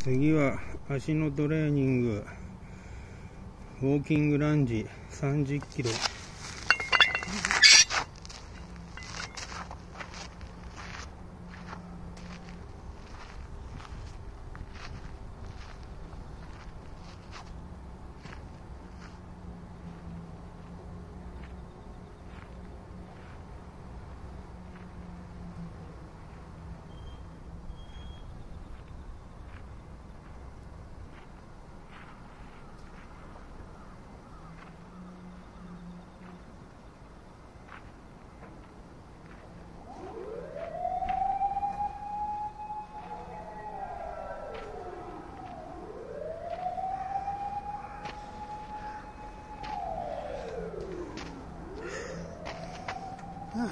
次は足のトレーニング。ウォーキングランジ30キロ。嗯。